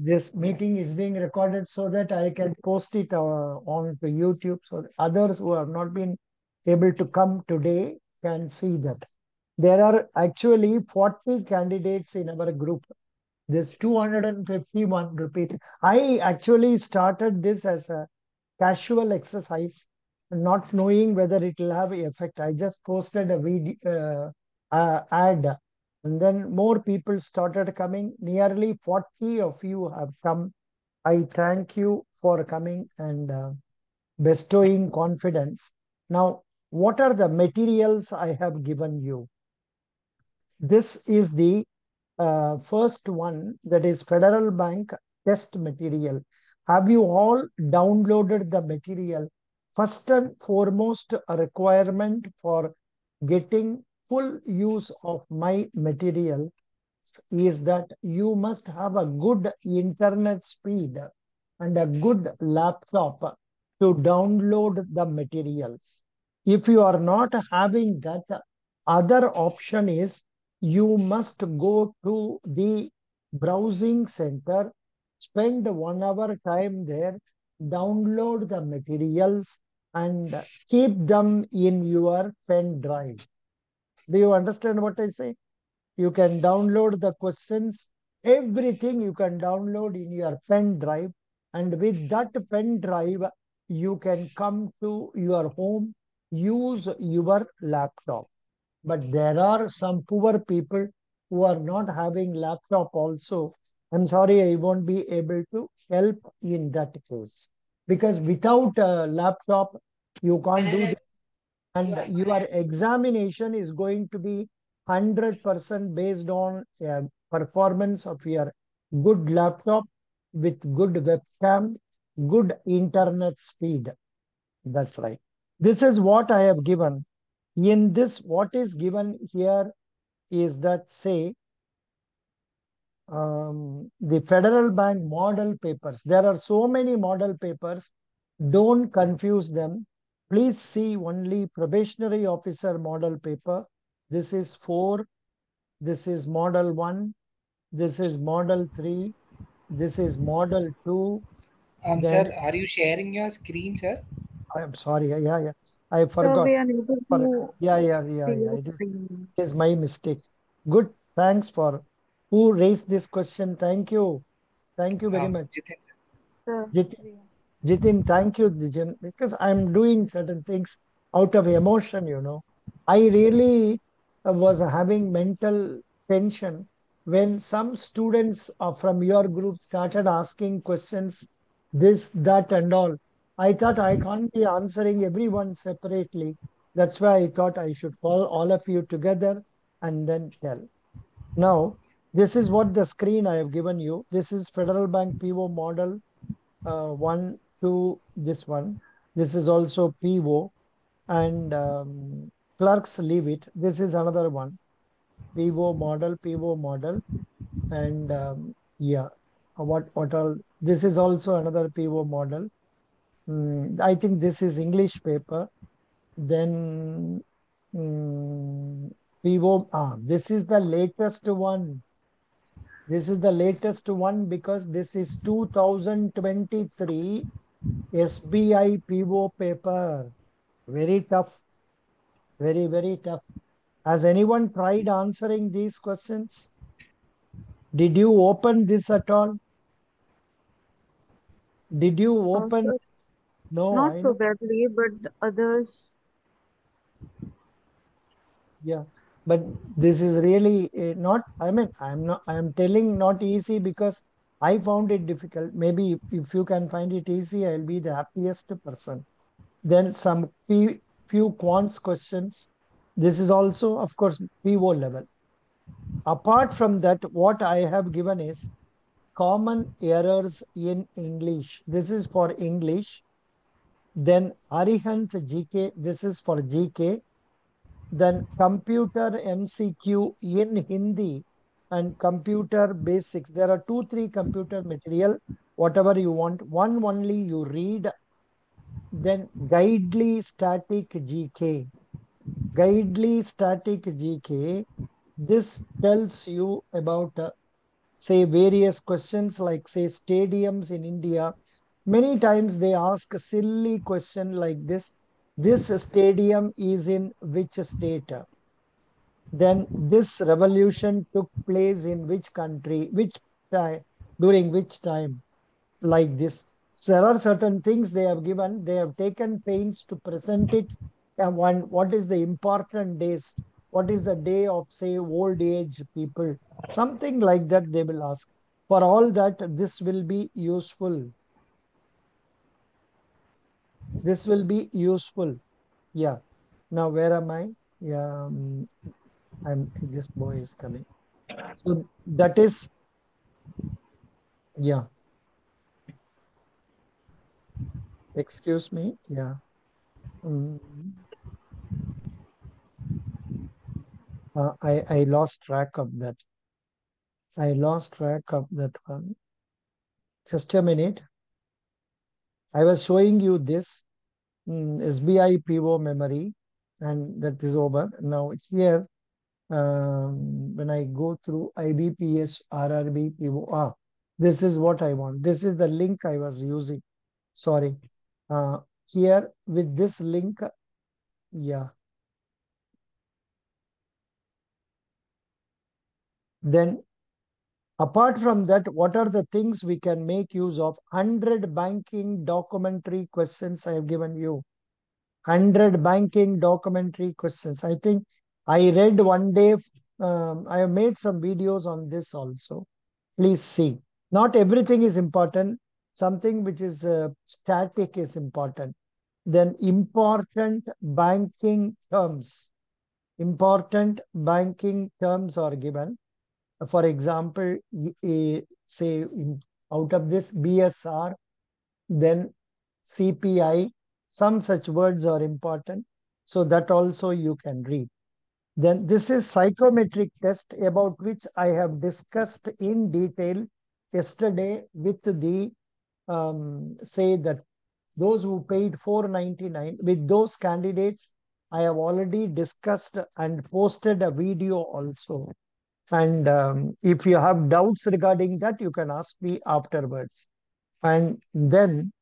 this meeting is being recorded so that I can post it uh, on to YouTube so others who have not been able to come today can see that. There are actually 40 candidates in our group. This 251 repeat. I actually started this as a casual exercise, not knowing whether it will have effect. I just posted a video uh, uh, ad and then more people started coming. Nearly 40 of you have come. I thank you for coming and uh, bestowing confidence. Now, what are the materials I have given you? This is the uh, first one that is Federal Bank test material. Have you all downloaded the material? First and foremost a requirement for getting full use of my material is that you must have a good internet speed and a good laptop to download the materials. If you are not having that, other option is you must go to the browsing center, spend one hour time there, download the materials and keep them in your pen drive. Do you understand what I say? You can download the questions, everything you can download in your pen drive. And with that pen drive, you can come to your home, use your laptop. But there are some poor people who are not having laptop also. I'm sorry, I won't be able to help in that case. Because without a laptop, you can't do And your examination is going to be 100% based on uh, performance of your good laptop with good webcam, good internet speed. That's right. This is what I have given. In this, what is given here is that, say, um, the Federal Bank model papers. There are so many model papers. Don't confuse them. Please see only probationary officer model paper. This is four. This is model one. This is model three. This is model two. Um, Then- sir, are you sharing your screen, sir? I'm sorry. Yeah, yeah. I forgot. we For- Yeah, yeah, yeah, yeah. your It is, it is my mistake. Good. Thanks for who raised this question. Thank you. Thank you very Um, much. Jitin, sir. Sir, Jit, we are- Jitin, thank you, Jitin, because I'm doing certain things out of emotion, you know. I really was having mental tension when some students from your group started asking questions, this, that, and all. I thought I can't be answering everyone separately. That's why I thought I should call all of you together and then tell. Now, this is what the screen I have given you. This is Federal Bank PO model uh, one, two, this one. This is also PO and um, clerks leave it. This is another one. PO model, PO model. And um, yeah, what, what all, this is also another PO model. Mm, I think this is English paper. Then mm, PO, ah, this is the latest one. This is the latest one because this is 2023 SBI PO paper. Very tough. Very, very tough. Has anyone tried answering these questions? Did you open this at all? Did you open? No, not know. probably, but others. Yeah, but this is really uh, not, I mean, I'm not, I'm telling not easy because I found it difficult. Maybe if, you can find it easy, I'll be the happiest person. Then some few quants questions. This is also, of course, PO level. Apart from that, what I have given is common errors in English. This is for English. Then Arihant GK, this is for GK then computer MCQ in Hindi and computer basics. There are two, three computer material, whatever you want. One only you read, then guidely static GK. Guidely static GK, this tells you about uh, say various questions like say stadiums in India. Many times they ask a silly question like this. This stadium is in which state? Then this revolution took place in which country, which time, during which time, like this. So there are certain things they have given, they have taken pains to present it. And one, what is the important days? What is the day of, say, old age people? Something like that they will ask. For all that, this will be useful. This will be useful. Yeah. Now, where am I? Yeah. um, I'm this boy is coming. So that is, yeah. Excuse me. Yeah. Mm. Uh, I I lost track of that. I lost track of that one. Just a minute. I was showing you this mm, SBI PO memory, and that is over. Now here, um, when I go through IBPS RRB PO, ah, this is what I want. This is the link I was using. Sorry. Uh, here with this link, yeah. Then apart from that, what are the things we can make use of? 100 banking documentary questions I have given you. 100 banking documentary questions. I think I read one day, um, I have made some videos on this also. Please see. Not everything is important. Something which is uh, static is important. Then important banking terms. Important banking terms are given. For example, say out of this BSR, then CPI, some such words are important. So that also you can read. Then this is psychometric test about which I have discussed in detail yesterday with the um, say that those who paid 499 with those candidates I have already discussed and posted a video also. And um, if you have doubts regarding that, you can ask me afterwards. And then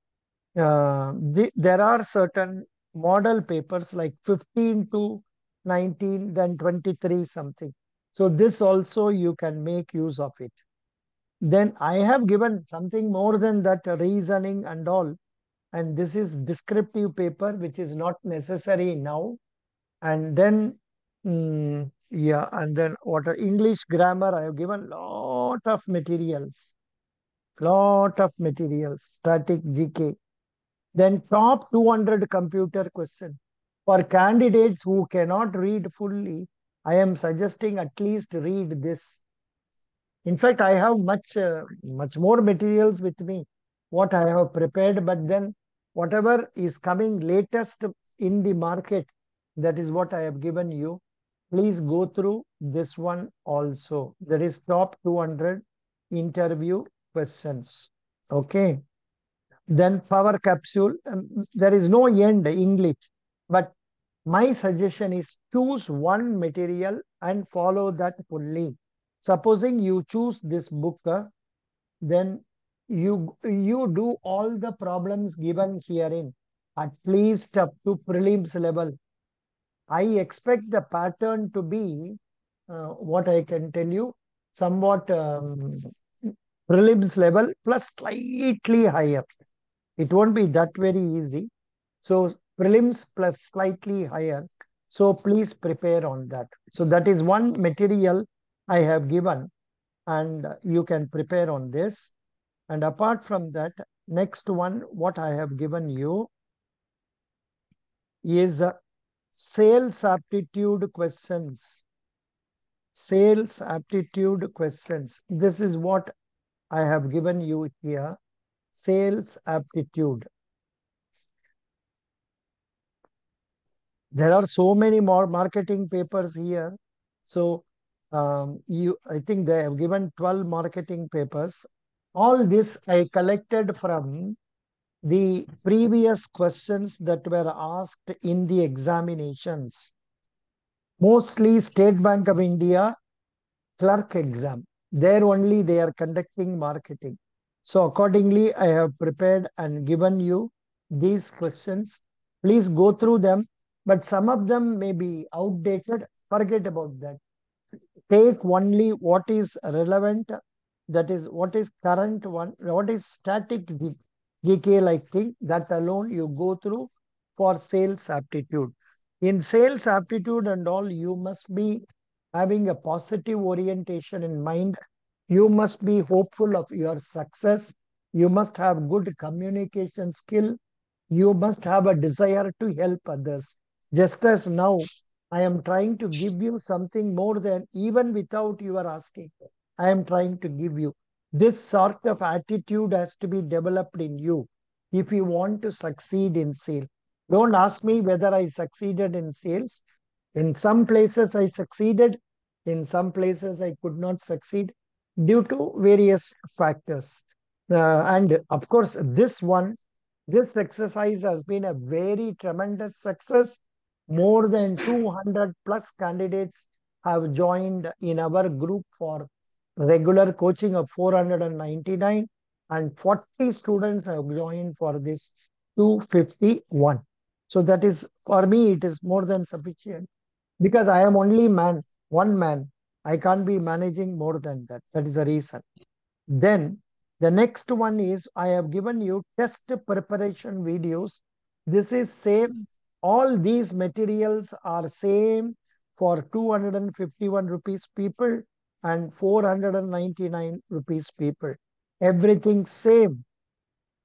uh, the, there are certain model papers like 15 to 19, then 23 something. So this also you can make use of it. Then I have given something more than that reasoning and all. And this is descriptive paper, which is not necessary now. And then, mm, yeah, and then what English grammar, I have given lot of materials. Lot of materials, static GK. Then top 200 computer question. For candidates who cannot read fully, I am suggesting at least read this. In fact, I have much, uh, much more materials with me, what I have prepared, but then whatever is coming latest in the market, that is what I have given you. Please go through this one also. There is top 200 interview questions. Okay. Then power capsule. um, there is no end English, but my suggestion is choose one material and follow that fully. Supposing you choose this book, uh, then you you do all the problems given herein, at least up to prelims level. I expect the pattern to be uh, what I can tell you, somewhat um, prelims level plus slightly higher. It won't be that very easy. So prelims plus slightly higher. So please prepare on that. So that is one material I have given and you can prepare on this. And apart from that, next one, what I have given you is sales aptitude questions. Sales aptitude questions. This is what I have given you here. Sales aptitude. There are so many more marketing papers here. So um, you, I think they have given 12 marketing papers. All this I collected from the previous questions that were asked in the examinations. Mostly State Bank of India clerk exam. There only they are conducting marketing. So accordingly, I have prepared and given you these questions. Please go through them, but some of them may be outdated. Forget about that. Take only what is relevant, that is what is current one, what is static GK like thing, that alone you go through for sales aptitude. In sales aptitude and all, you must be having a positive orientation in mind. You must be hopeful of your success. You must have good communication skill. You must have a desire to help others. Just as now, I am trying to give you something more than even without your asking. I am trying to give you. This sort of attitude has to be developed in you if you want to succeed in sales. Don't ask me whether I succeeded in sales. In some places I succeeded, in some places I could not succeed due to various factors. Uh, and of course, this one, this exercise has been a very tremendous success. More than 200 plus candidates have joined in our group for regular coaching of 499 and 40 students have joined for this 251. So that is, for me, it is more than sufficient because I am only man, one man. I can't be managing more than that. That is the reason. Then the next one is I have given you test preparation videos. This is same. All these materials are same for 251 rupees people and 499 rupees people. Everything same.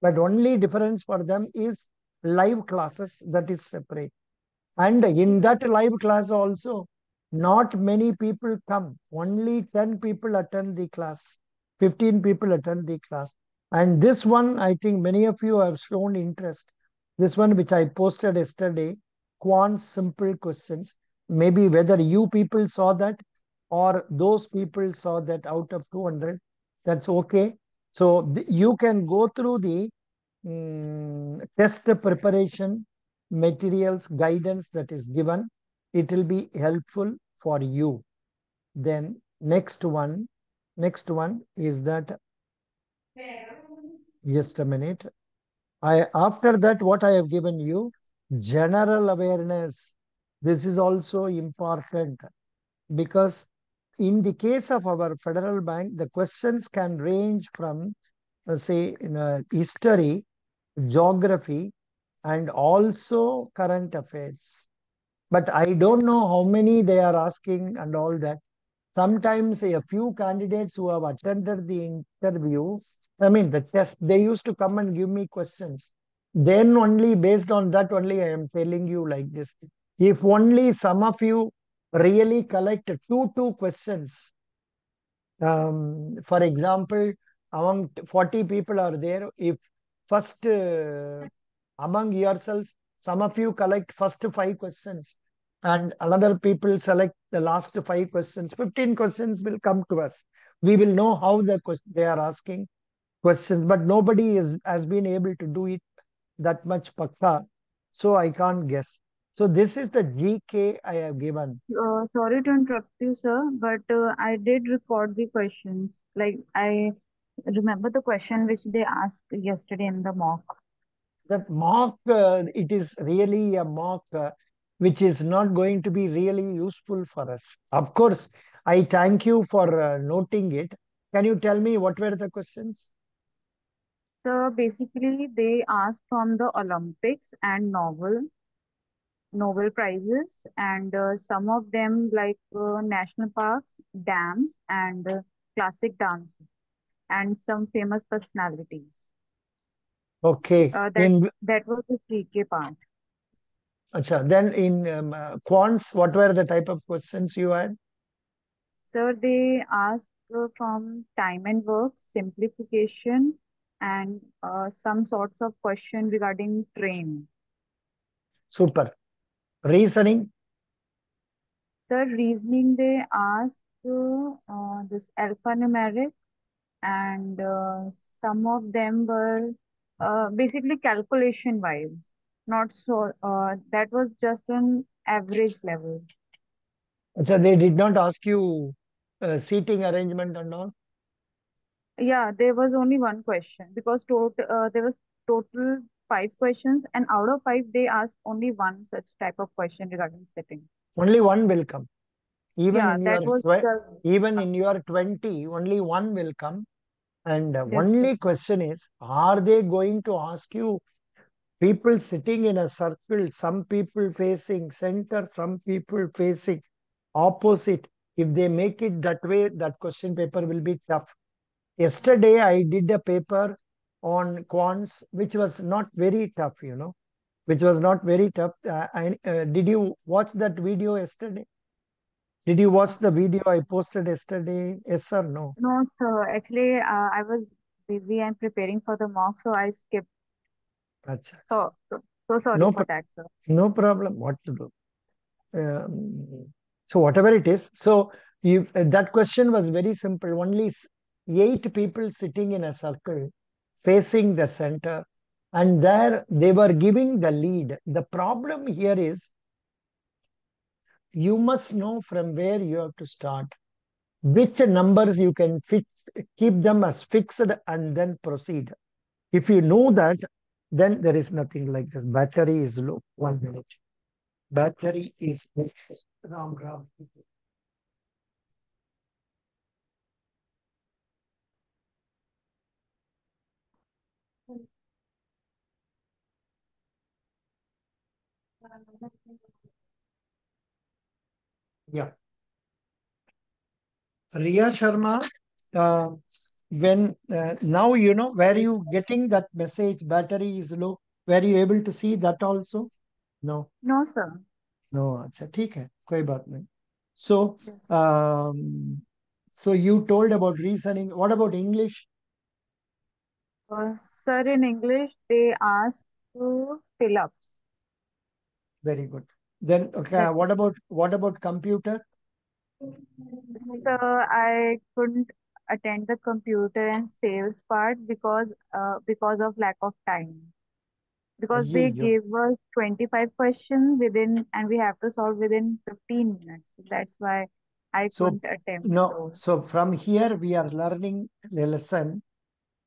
But only difference for them is live classes that is separate. And in that live class also, not many people come. Only 10 people attend the class. 15 people attend the class. And this one, I think many of you have shown interest. This one, which I posted yesterday, Quant Simple Questions. Maybe whether you people saw that or those people saw that out of 200, that's okay. So you can go through the um, test preparation materials guidance that is given. It will be helpful for you. Then next one, next one is that, just a minute. I After that, what I have given you, general awareness. This is also important because in the case of our federal bank, the questions can range from, uh, say, in uh, history, geography, and also current affairs. But I don't know how many they are asking and all that. Sometimes a few candidates who have attended the interview, I mean the test, they used to come and give me questions. Then only based on that only I am telling you like this. If only some of you really collect two, two questions. Um, for example, among 40 people are there. If first uh, among yourselves, some of you collect first five questions and another people select the last five questions. 15 questions will come to us. We will know how the they are asking questions, but nobody is, has been able to do it that much pakka. So I can't guess. So this is the GK I have given. Uh, sorry to interrupt you, sir, but uh, I did record the questions. Like I remember the question which they asked yesterday in the mock. That mock, uh, it is really a mock uh, which is not going to be really useful for us. Of course, I thank you for uh, noting it. Can you tell me what were the questions? So basically, they asked from the Olympics and novel Nobel Prizes, and uh, some of them like uh, national parks, dams, and uh, classic dance, and some famous personalities. Okay. Uh, that, in, that was the GK part. Achha, then in um, uh, quants, what were the type of questions you had? Sir, they asked uh, from time and work, simplification, and uh, some sorts of question regarding train. Super. Reasoning? Sir, reasoning they asked uh, this alphanumeric and uh, some of them were uh, basically calculation wise, not so, uh, that was just an average level. So they did not ask you uh, seating arrangement and all? Yeah, there was only one question because total uh, there was total five questions, and out of five, they asked only one such type of question regarding setting. Only one will come. Even Yeah, in your the even in your 20, only one will come. And yes, only question is, are they going to ask you people sitting in a circle, some people facing center, some people facing opposite. If they make it that way, that question paper will be tough. Yesterday, I did a paper on quants, which was not very tough, you know, which was not very tough. Uh, I, uh, did you watch that video yesterday? Did you watch the video I posted yesterday? Yes or no? No, sir. Actually, uh, I was busy and preparing for the mock, so I skipped. So, so, so sorry No, for that, sir. no problem. What to do? Um, so whatever it is, so you that question was very simple. Only eight people sitting in a circle facing the center, and there they were giving the lead. The problem here is you must know from where you have to start, which numbers you can fit, keep them as fixed, and then proceed. If you know that, then there is nothing like this. Battery is low. One minute. Battery is Ram Ram. Yeah. Riya Sharma, uh, when uh, now you know where you getting that message battery is low. Were you able to see that also? No. No sir. No it's a hai so um, so you told about reasoning. What about english? Uh, sir in english they ask to fill ups. Very good. Then okay what about what about computer? Sir i couldn't attend the computer and sales part because uh, because of lack of time. Because they Ayyo. gave us 25 questions within and we have to solve within 15 minutes. That's why I So, couldn't attempt no, those. so from here we are learning a lesson.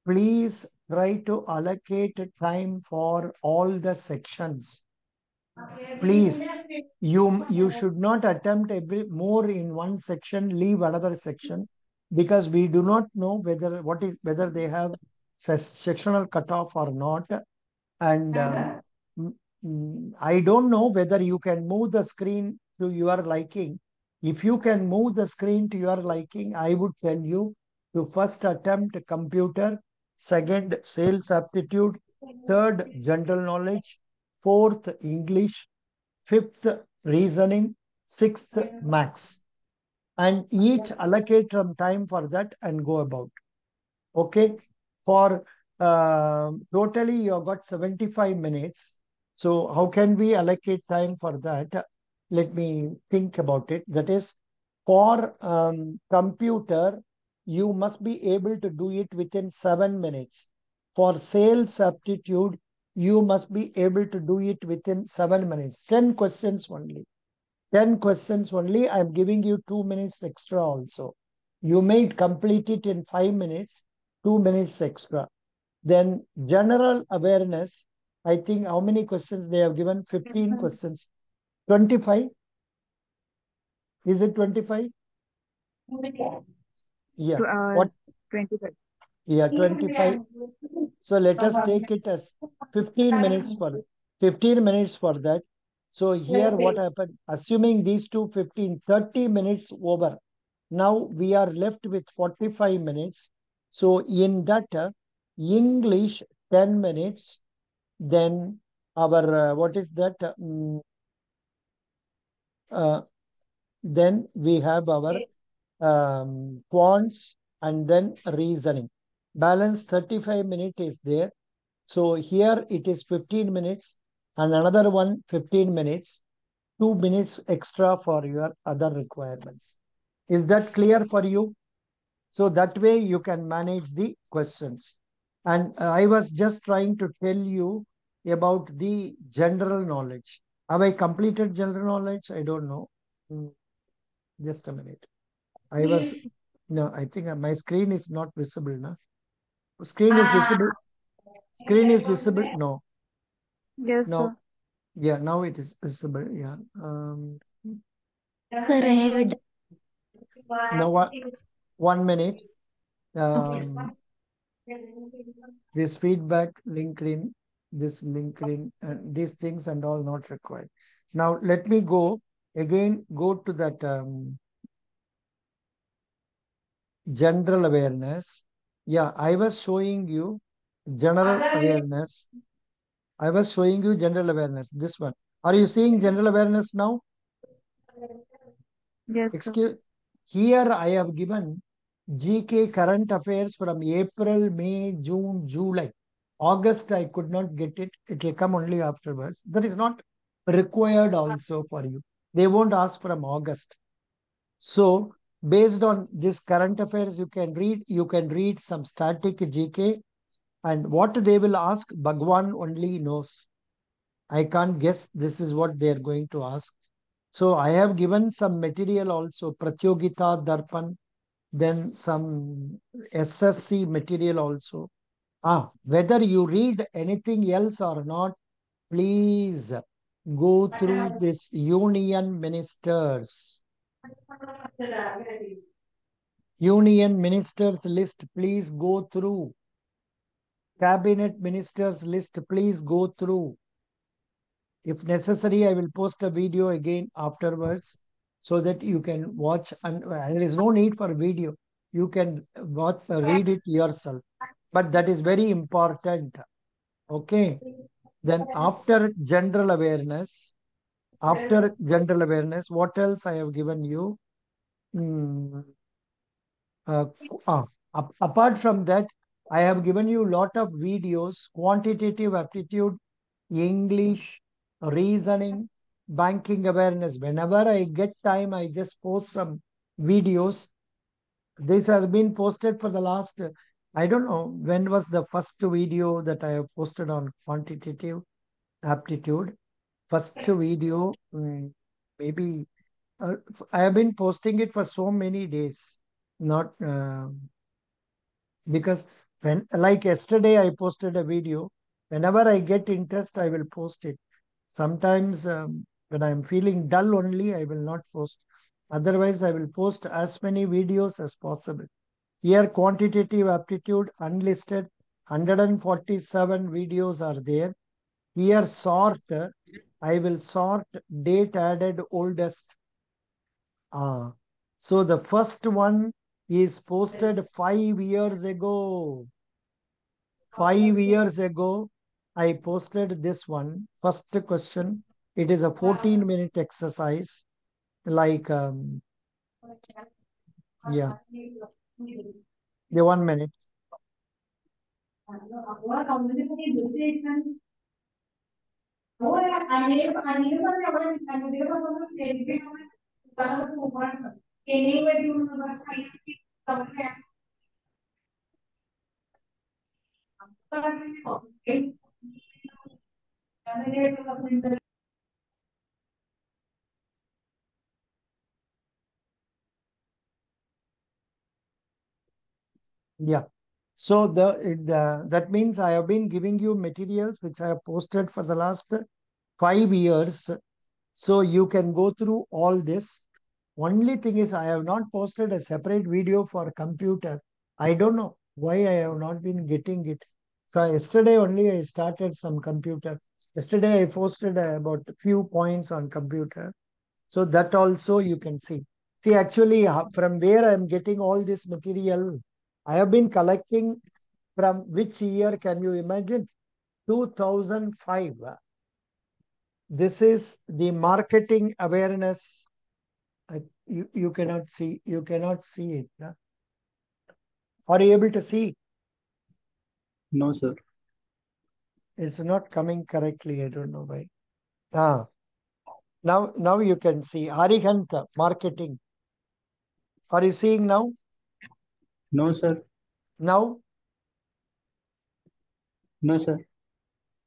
Please try to allocate time for all the sections. Please, you you should not attempt every more in one section, leave another section, because we do not know whether what is whether they have sectional cutoff or not. And mm, I don't know whether you can move the screen to your liking. If you can move the screen to your liking, I would tell you to first attempt computer, second sales aptitude, third general knowledge, fourth English, fifth reasoning, sixth max. And each allocate some time for that and go about. Okay. For uh, totally you have got 75 minutes. So how can we allocate time for that? Let me think about it. That is for um, computer, you must be able to do it within seven minutes. For sales aptitude, you must be able to do it within seven minutes. 10 questions only. 10 questions only. I'm giving you two minutes extra also. You may complete it in five minutes, two minutes extra. Then general awareness, I think how many questions they have given? 15 questions. 25? Is it 25? Yeah. Uh, What? 25. Yeah, 25. So let us take it as 15 minutes for 15 minutes for that. So here what happened, assuming these two 15, 30 minutes over. Now we are left with 45 minutes. So in that uh, English 10 minutes, then our, uh, what is that? Mm, uh, then we have our um, quants and then reasoning. Balance 35 minute is there. So here it is 15 minutes and another one 15 minutes, two minutes extra for your other requirements. Is that clear for you? So that way you can manage the questions. And I was just trying to tell you about the general knowledge. Have I completed general knowledge? I don't know. Hmm, Just a minute. I was No, I think my screen is not visible. No? Screen is visible. Screen is visible. No, Yes, no. sir. Yeah, now it is visible. Yeah. Um, Sir, I have it. now what? One minute. Okay. Um, this feedback, LinkedIn, this LinkedIn, and these things and all not required. Now let me go again. Go to that um, general awareness. Yeah, I was showing you general awareness. I was showing you general awareness. This one. Are you seeing general awareness now? Yes, sir. Excuse. Here I have given GK current affairs from April, May, June, July. August I could not get it. It will come only afterwards. That is not required also for you. They won't ask from August. So based on this current affairs, you can read, you can read some static GK and what they will ask, Bhagwan only knows. I can't guess this is what they are going to ask. So I have given some material also, Pratiyogita Darpan, then some SSC material also. Ah, whether you read anything else or not, please go through this union ministers. Union ministers list, please go through. Cabinet ministers list, please go through. If necessary, I will post a video again afterwards so that you can watch and uh, there is no need for video. You can watch, uh, read it yourself. But that is very important. Okay. Then after general awareness, after general awareness, what else I have given you? Hmm. Uh, ah, apart from that, I have given you a lot of videos, quantitative aptitude, English, reasoning, banking awareness. Whenever I get time, I just post some videos. This has been posted for the last, I don't know, when was the first video that I have posted on quantitative aptitude? First video, mm, maybe uh, I have been posting it for so many days, not uh, because when like yesterday I posted a video. Whenever I get interest, I will post it. Sometimes um, when I'm feeling dull only, I will not post. Otherwise, I will post as many videos as possible. Here, quantitative aptitude unlisted, 147 videos are there. Here, sort, I will sort date added oldest. Ah, so the first one is posted five years ago. Five years ago, I posted this one. First question. It is a 14 minute exercise. Like, um, yeah, yeah, one minute. Yeah. So the, the that means I have been giving you materials which I have posted for the last five years. So you can go through all this. Only thing is I have not posted a separate video for computer. I don't know why I have not been getting it. So yesterday only I started some computer. Yesterday I posted about a few points on computer. So that also you can see. See, actually, uh, from where I'm getting all this material, I have been collecting from which year can you imagine? 2005. This is the marketing awareness. I, you, you cannot see, you cannot see it. Are you able to see? No, sir. It's not coming correctly. I don't know why. Ah, now, now you can see Arihanta marketing. Are you seeing now? No, sir. Now? No, sir.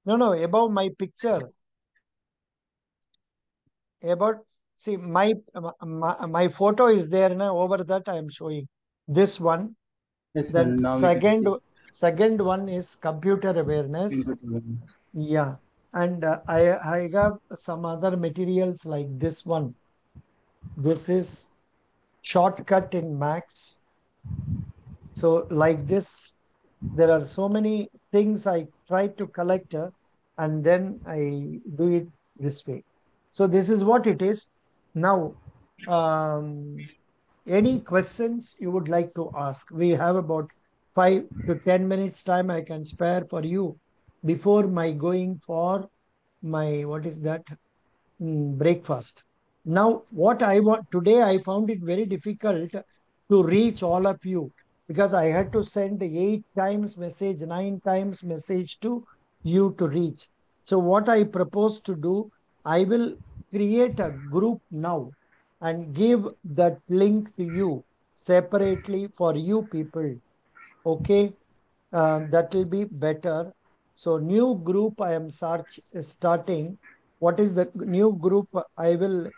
No, no, above my picture. About, see, my, my, my photo is there now. Over that I am showing. this one. Yes, sir. Then Now we can second. Second one is computer awareness. Yeah, and uh, I I have some other materials like this one. This is shortcut in Max. So like this, there are so many things I try to collect uh, and then I do it this way. So this is what it is. Now, um, any questions you would like to ask? We have about five to 10 minutes time I can spare for you before my going for my, what is that? Mm, breakfast. Now, what I want today, I found it very difficult to reach all of you because I had to send eight times message, nine times message to you to reach. So, what I propose to do, I will create a group now and give that link to you separately for you people. Okay, uh, that will be better. So, new group I am search, starting. What is the new group? I will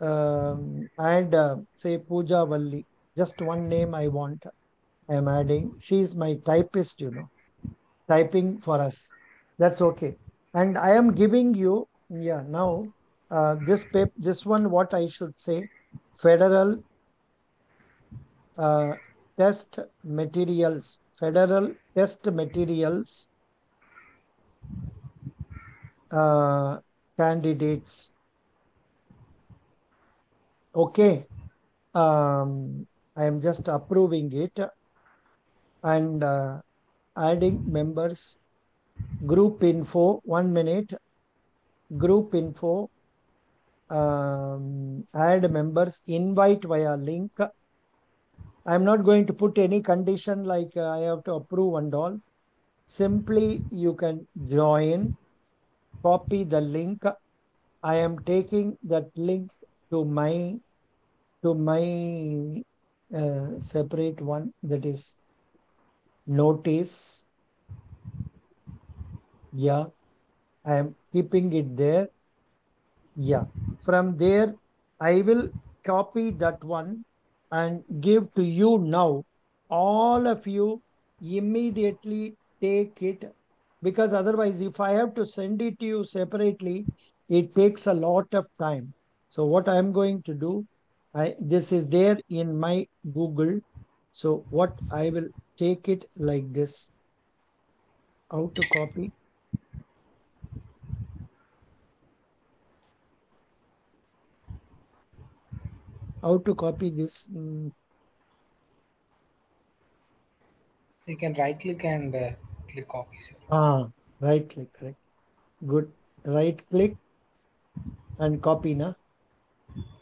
um, add, uh, say, Pooja Valli. Just one name I want. I am adding. She is my typist, you know, typing for us. That's okay. And I am giving you, yeah, now uh, this pap- this one, what I should say, federal uh, test materials, federal test materials uh, candidates. Okay. Um, I am just approving it and uh, adding members. Group info, one minute. Group info, um, add members, invite via link. I'm not going to put any condition like uh, I have to approve and all. Simply you can join, copy the link. I am taking that link to my to my uh, separate one that is notice. Yeah, I am keeping it there. Yeah, from there I will copy that one and give to you now. All of you immediately take it because otherwise, if I have to send it to you separately, it takes a lot of time. So, what I am going to do, I this is there in my Google. So, what I will take it like this. How to copy? How to copy this? Mm, So you can right click and uh, click copy, sir. Ah, right click, right. Good. Right click and copy, na?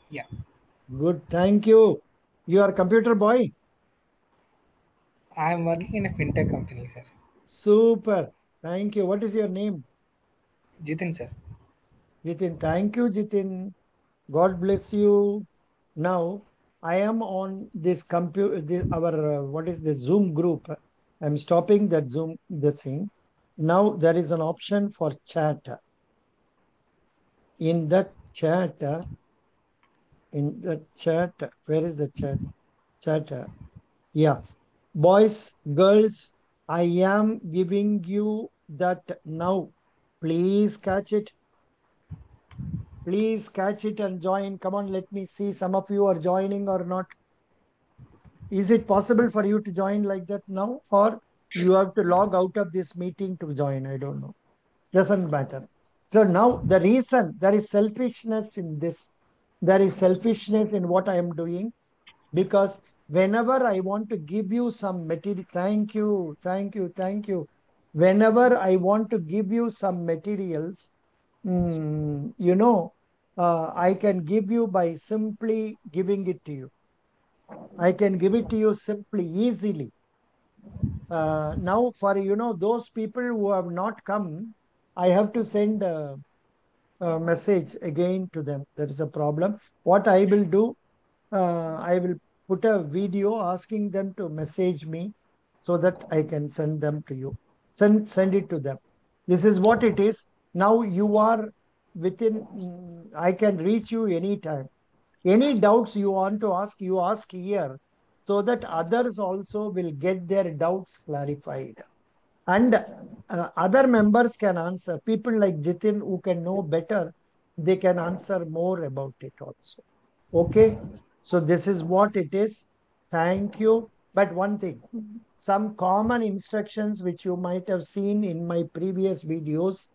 Yeah. Good. Thank you. You are computer boy. I'm working in a fintech company, sir. Super. Thank you. What is your name? Jitin, sir. Jitin. Thank you, Jitin. God bless you. Now, I am on this computer, this, our, uh, what is the Zoom group? I'm stopping that Zoom, the thing. Now, there is an option for chat. In that chat, in the chat, where is the chat? Chat. Yeah. Boys, girls, I am giving you that now. Please catch it. Please catch it and join. Come on, let me see. Some of you are joining or not. Is it possible for you to join like that now? Or you have to log out of this meeting to join? I don't know. Doesn't matter. So now the reason there is selfishness in this, there is selfishness in what I am doing because whenever I want to give you some material, thank you, thank you, thank you. Whenever I want to give you some materials, mm, you know, uh, I can give you by simply giving it to you. I can give it to you simply, easily. Uh, now, for you know, those people who have not come, I have to send a, a message again to them. There is a problem. What I will do, uh, I will put a video asking them to message me so that I can send them to you. Send send it to them. This is what it is. Now you are within. I can reach you anytime. Any doubts you want to ask, you ask here. so that others also will get their doubts clarified. And uh, other members can answer. People like Jitin who can know better, they can answer more about it also. Okay, so this is what it is. Thank you. But one thing, some common instructions which you might have seen in my previous videos.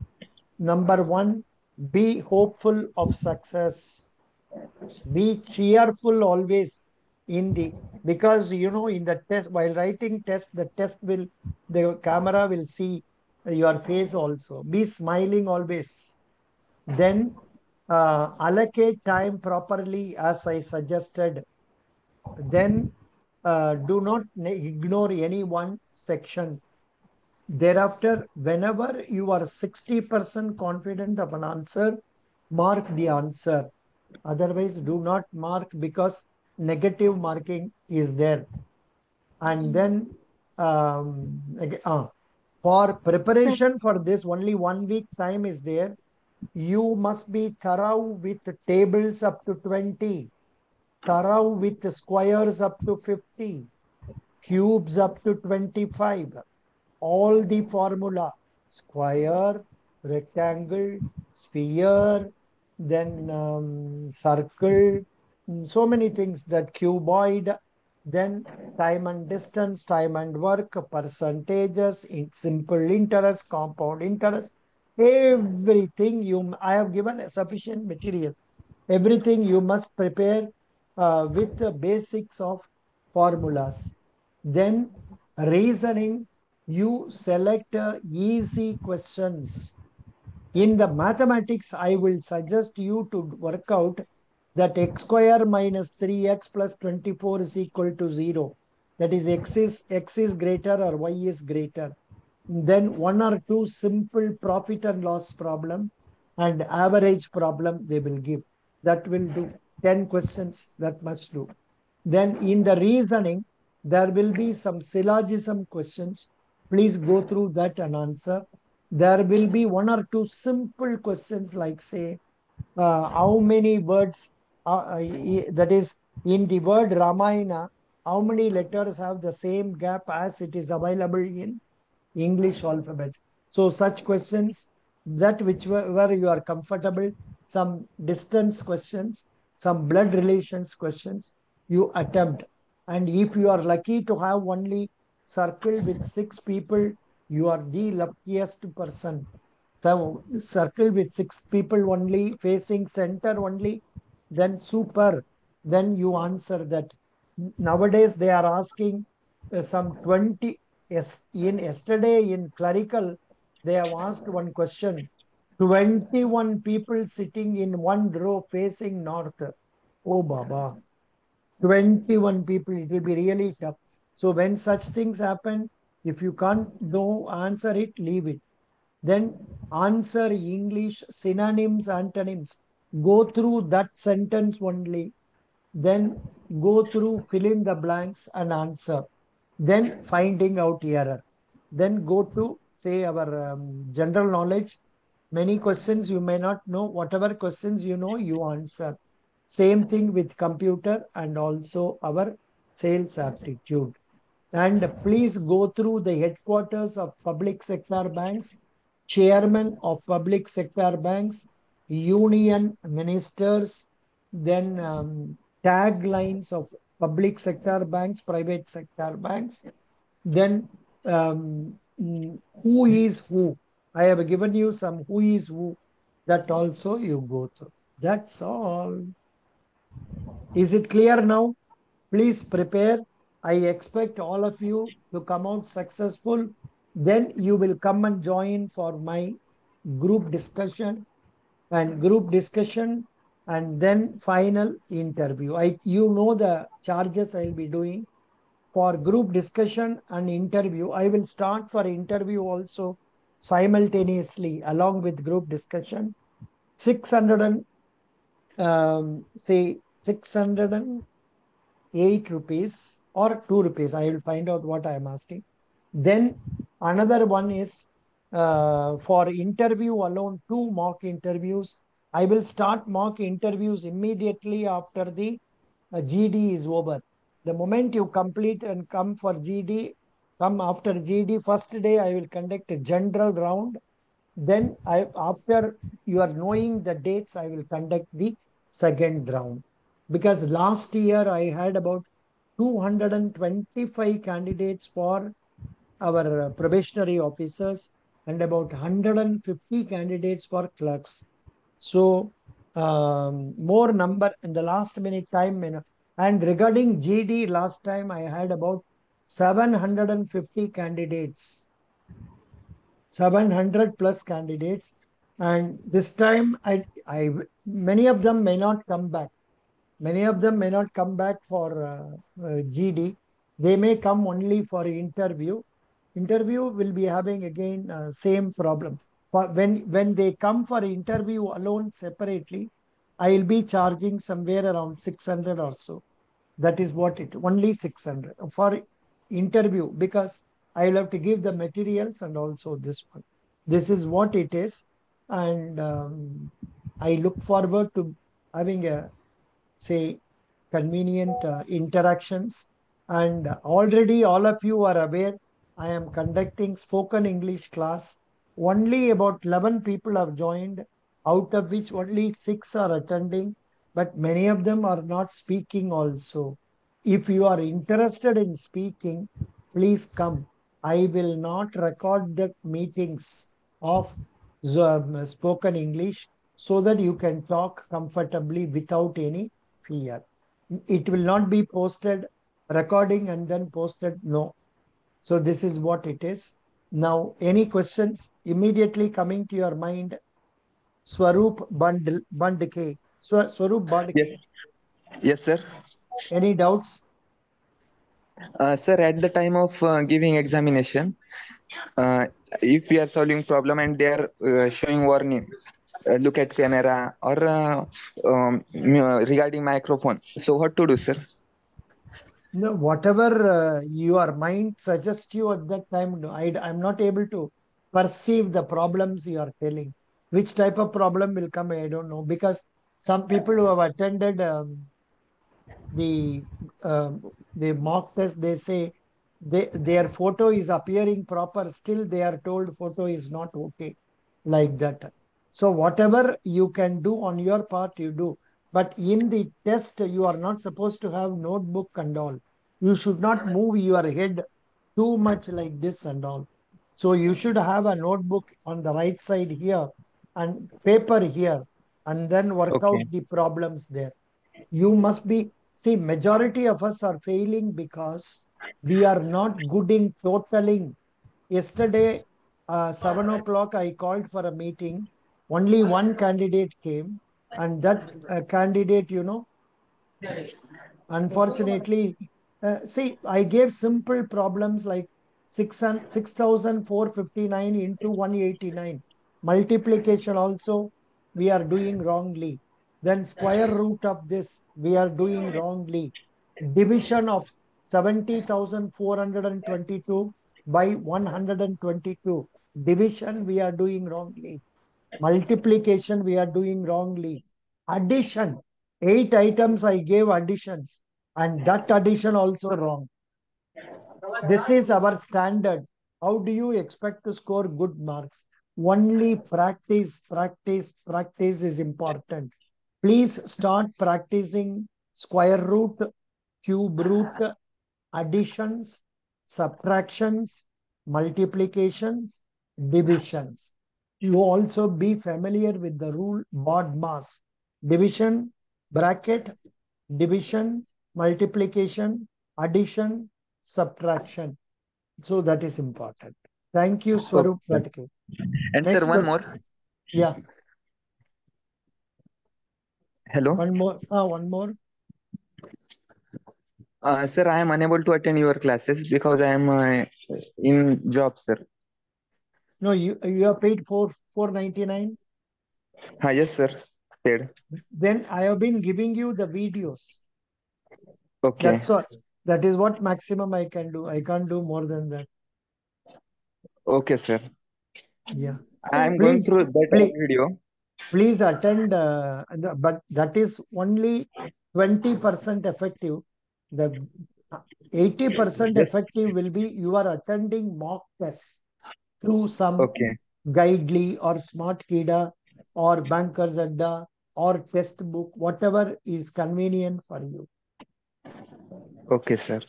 Number one, be hopeful of success. Be cheerful always in the because you know in the test while writing test the test will the camera will see your face also. Be smiling always. Then uh, allocate time properly as i suggested. Then uh, do not ignore any one section thereafter whenever you are 60% confident of an answer mark the answer. Otherwise do not mark because negative marking is there. And then um, uh, for preparation for this only one week time is there you must be thorough with tables up to 20 thorough with squares up to 50 cubes up to 25 all the formula. Square rectangle sphere then um, circle mm, so many things that cuboid then time and distance time and work percentages simple interest compound interest everything you i have given sufficient material. Everything you must prepare uh, with the basics of formulas. Then reasoning you select uh, easy questions. In the mathematics i will suggest you to work out that x square minus 3x plus 24 is equal to 0 that is x is x is greater or y is greater. Then one or two simple profit and loss problem and average problem they will give. That will do 10 questions that must do. Then in the reasoning there will be some syllogism questions please go through that and answer. There will be one or two simple questions like say uh, how many words uh, uh, that is in the word ramayana how many letters have the same gap as it is available in english alphabet? So such questions that which were, where you are comfortable some distance questions some blood relations questions you attempt. And if you are lucky to have only circle with six people you are the luckiest person. So circle with six people only facing center only then super then you answer that. Nowadays they are asking uh, some 20 yes in yesterday in clerical they have asked one question. 21 people sitting in one row facing north. Oh baba. 21 people it will be really tough so when such things happen if you can't know answer it leave it. Then answer english synonyms antonyms. Go through that sentence only. Then go through fill in the blanks and answer. Then finding out error. Then go to say our um, general knowledge. Many questions you may not know. Whatever questions you know you answer. Same thing with computer and also our sales aptitude and please go through the headquarters of public sector banks chairman of public sector banks union ministers then um, taglines of public sector banks private sector banks then um, who is who. I have given you some who is who that also you go through. That's all. Is it clear now? Please prepare i expect all of you to come out successful. Then you will come and join for my group discussion and group discussion and then final interview. I you know the charges i'll be doing. For group discussion and interview i will start for interview also simultaneously along with group discussion. 600 and um, say 608 rupees or 2 rupees i will find out what i am asking then another one is uh, for interview alone two mock interviews i will start mock interviews immediately after the uh, gd is over The moment you complete and come for GD, come after GD, first day I will conduct a general round. Then I after you are knowing the dates, I will conduct the second round. Because last year I had about 225 candidates for our probationary officers and about 150 candidates for clerks. So um, more number in the last minute time. You know, and regarding GD, last time I had about 750 candidates, 700 plus candidates. And this time, I, I, many of them may not come back. Many of them may not come back for uh, uh, GD. They may come only for interview. Interview will be having again uh, same problem. For when when they come for interview alone separately, I will be charging somewhere around 600 or so. That is what it only 600 for interview because I will have to give the materials and also this one. This is what it is, and um, I look forward to having a say convenient uh, interactions. And already all of you are aware I am conducting spoken English class. Only about 11 people have joined, out of which only six are attending, but many of them are not speaking also. If you are interested in speaking, please come. I will not record the meetings of um, spoken English so that you can talk comfortably without any fear. It will not be posted, recording and then posted. No. So this is what it is. Now, any questions immediately coming to your mind? Swaroop Band Bandke. Swa- Swaroop Bandke. Yes. Yes, sir. Any doubts? Uh, sir, at the time of uh, giving examination, uh, if we are solving problem and they are uh, showing warning, look at camera or uh, um, uh, regarding microphone. So what to do, sir? No, whatever uh, your mind suggests you at that time, I, I'm not able to perceive the problems you are telling. Which type of problem will come, I don't know. Because some people who have attended um, the um, the mock test, they say they, their photo is appearing proper. Still, they are told photo is not okay, like that. So whatever you can do on your part, you do. But in the test, you are not supposed to have notebook and all. You should not move your head too much like this and all. So you should have a notebook on the right side here and paper here, and then work Okay. out the problems there. You must be see majority of us are failing because we are not good in totaling. Yesterday, uh, seven o'clock, I called for a meeting. Only one candidate came, and that uh, candidate, you know, unfortunately, uh, see, I gave simple problems like 6,459 into 189. Multiplication also, we are doing wrongly. Then square root of this, we are doing wrongly. Division of 70,422 by 122. Division, we are doing wrongly. Multiplication, we are doing wrongly. Addition, eight items I gave additions, and that addition also wrong. This is our standard. How do you expect to score good marks? Only practice, practice, practice is important. Please start practicing square root, cube root, additions, subtractions, multiplications, divisions. You also be familiar with the rule BODMAS. Division, bracket, division, multiplication, addition, subtraction. So that is important. Thank you, Swaroop Okay. And Next sir, one question. more. Yeah, Hello. one more. Ah, one more. Uh, sir, I am unable to attend your classes because I am uh, in job, sir. No, you you have paid four four ninety nine. Ah, yes, sir. Paid. Then I have been giving you the videos. Okay. That's all. That is what maximum I can do. I can't do more than that. Okay, sir. Yeah. I am going through that please, video. please attend, uh, but that is only 20% effective. The eighty percent effective will be you are attending mock tests through some Okay. Guidely or Smartkeeda or Bankers Adda or Testbook, whatever is convenient for you. Okay, sir.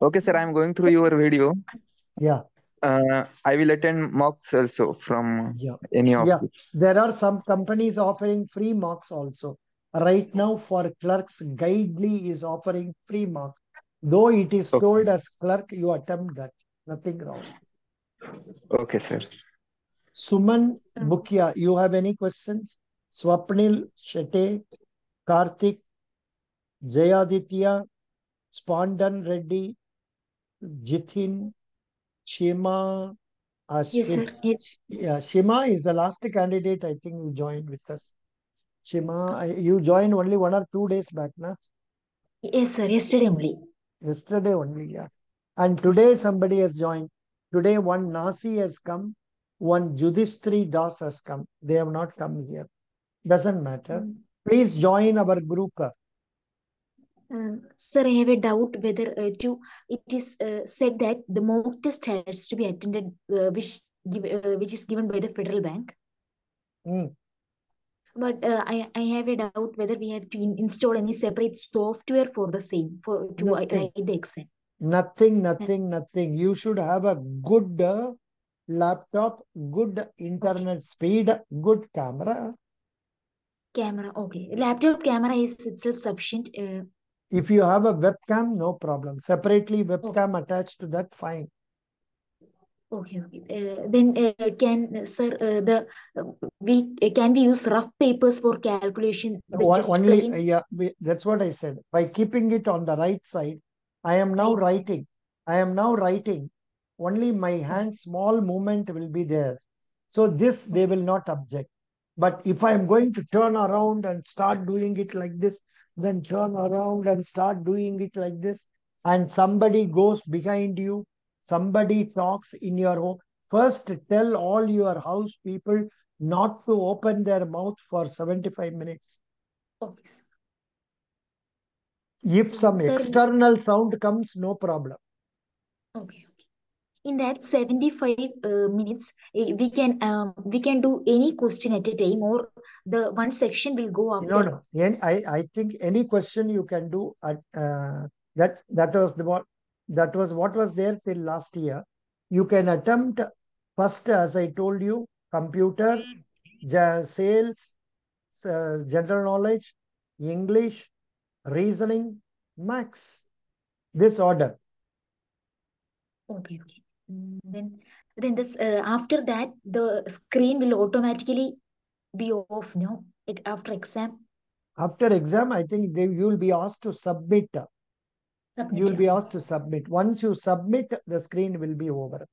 Okay, sir. I'm going through your video. Yeah, Uh, I will attend mocks also from yeah. any of Yeah. There are some companies offering free mocks also. Right now, for clerks, Guidely is offering free mock. Though it is Okay. told as clerk, you attempt that. Nothing wrong. Okay, sir. Suman Um, Bukia, you have any questions? Swapnil Shete, Karthik, Jayaditya, Spandan Reddy, Jithin, Shima, Yes, Ashwin. sir. Yes, Yeah, Shima is the last candidate I think you joined with us. Shema, I, you joined only one or two days back, na? yes, sir. Yesterday only. Yesterday only, yeah. And today somebody has joined. Today one Nasi has come, one Judhishthri Das has come. They have not come here. Doesn't matter. Mm. Please join our group. Uh, sir, I have a doubt whether uh, to it is uh, said that the mock test has to be attended, uh, which uh, which is given by the Federal Bank. Mm. But uh, I I have a doubt whether we have to in install any separate software for the same for to write the exam. Nothing, nothing, nothing. You should have a good uh, laptop, good internet speed, good camera. Camera, okay. Laptop camera is itself sufficient. Uh, If you have a webcam, no problem. Separately webcam attached to that, fine. Okay, okay. Uh, then uh, can sir uh, the uh, we uh, can we use rough papers for calculation? One- Only, uh, yeah, we, that's what I said. By keeping it on the right side, I am now writing. I am now writing. Only my hand, small movement will be there. So this they will not object. But if I am going to turn around and start doing it like this, then turn around and start doing it like this, and somebody goes behind you, somebody talks in your home, first tell all your house people not to open their mouth for 75 minutes. Okay. If some external sound comes, no problem. Okay, okay. In that 75 uh, minutes, eh, we can um, we can do any question at a time, or the one section will go after. No, no. Any, I, I think any question you can do at uh, that that was the what that was what was there till last year. You can attempt first, as I told you, computer, sales, uh, general knowledge, English, reasoning, max. This order. Okay, okay. Mm, Then then this uh, after that the screen will automatically be off. No, after exam. After exam, I think they, you will be asked to submit. Submit, You will be asked to submit. Once you submit, the screen will be over.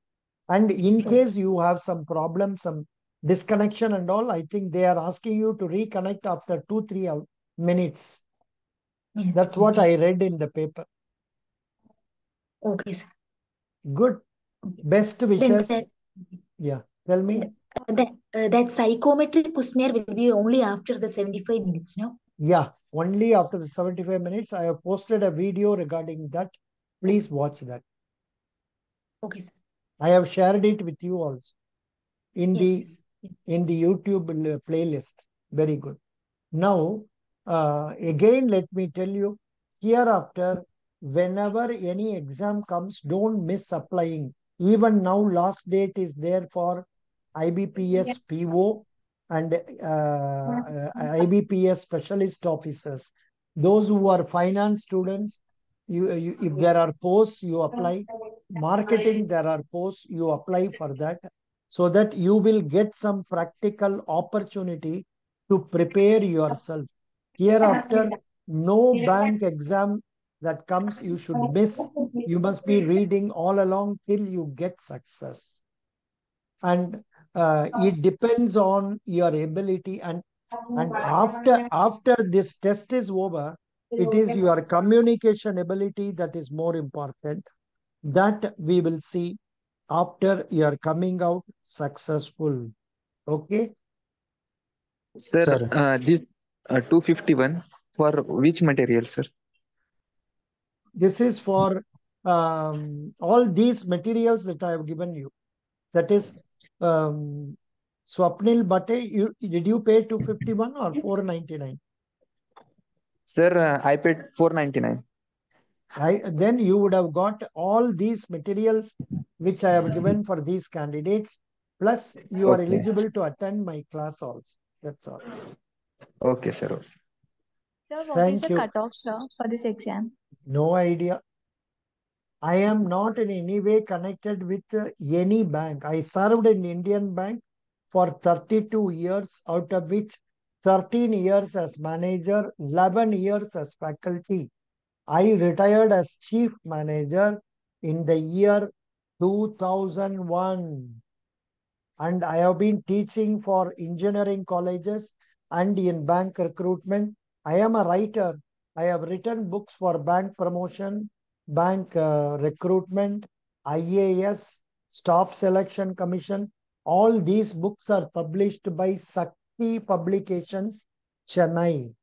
And in Sure. case you have some problem, some disconnection and all, I think they are asking you to reconnect after two, three hou- minutes. That's what. I read in the paper. Okay, sir. Good. Best Then wishes. that Yeah. Tell me. uh, that uh, that psychometric questionnaire will be only after the 75 minutes. No. Yeah. Only after the 75 minutes, I have posted a video regarding that. Please watch that. Okay, sir. I have shared it with you also in Yes, the yes. in the YouTube playlist. Very good. Now, uh, again, let me tell you, hereafter, whenever any exam comes, don't miss applying. Even now, last date is there for IBPS PO and uh, uh, IBPS specialist officers. Those who are finance students, you, you if there are posts, you apply. Marketing, there are posts, you apply for that so that you will get some practical opportunity to prepare yourself. Hereafter, no bank exam that comes you should miss. You must be reading all along till you get success. And uh, it depends on your ability and and after after this test is over, it is your communication ability that is more important. That we will see after you are coming out successful. Okay. Sir, Sir. uh, this uh, 251 for which material, sir? This is for um, all these materials that I have given you. That is, um, Swapnil Bhatte, you, did you pay 251 or 499? Sir, uh, I paid 499. I, then you would have got all these materials which I have given for these candidates. Plus, you are Okay. eligible to attend my class also. That's all. Okay, sir. okay. Sir, what is Thank the you. cutoff, sir, for this exam? No idea. I am not in any way connected with uh, any bank. I served in Indian Bank for 32 years, out of which 13 years as manager, 11 years as faculty. I retired as chief manager in the year 2001. And I have been teaching for engineering colleges and in bank recruitment. I am a writer. I have written books for bank promotion, bank uh, recruitment, IAS, staff selection commission. All these books are published by Sakti Publications, Chennai.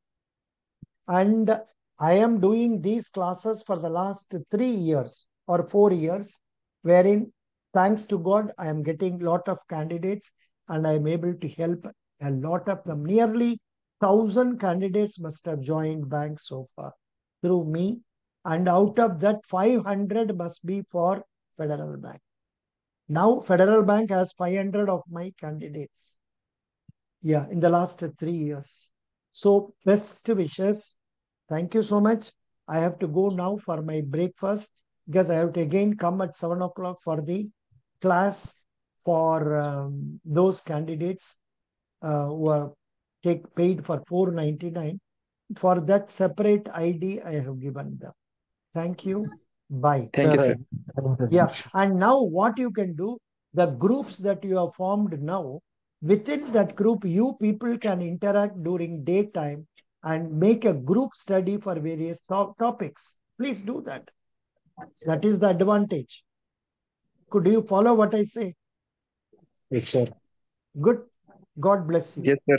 And I am doing these classes for the last three years or four years, wherein, thanks to God, I am getting a lot of candidates and I am able to help a lot of them. Nearly thousand candidates must have joined bank so far through me. And out of that, 500 must be for Federal Bank. Now, Federal Bank has 500 of my candidates. Yeah, in the last three years. So, best wishes. Thank you so much. I have to go now for my breakfast because I have to again come at seven o'clock for the class for um, those candidates uh, who are take paid for 499 for that separate id i have given them. Thank you. Bye. Thank you, sir. yeah. And now what you can do the groups that you have formed now within that group you people can interact during daytime and make a group study for various to- topics. Please do that. That is the advantage. Could you follow what i say? Yes, sir. good god bless you Yes, sir.